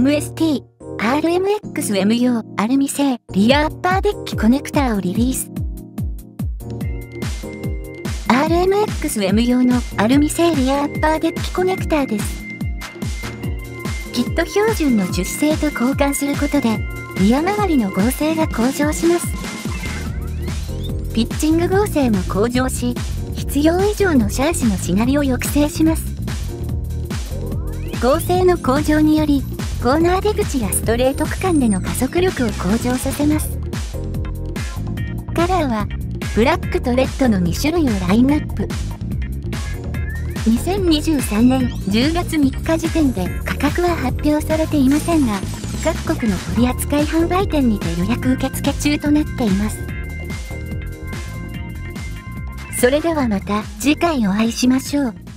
MST、RMXM 用アルミ製リアアッパーデッキコネクターをリリース。RMXM 用のアルミ製リアアッパーデッキコネクターです。キット標準の樹脂製と交換することで、リア周りの合成が向上します。ピッチング合成も向上し、必要以上のシャーシのしなりを抑制します。合成の向上により、コーナー出口やストレート区間での加速力を向上させます。カラーは、ブラックとレッドの2種類をラインナップ。2023年10月3日時点で価格は発表されていませんが、各国の取扱い販売店にて予約受付中となっています。それではまた次回お会いしましょう。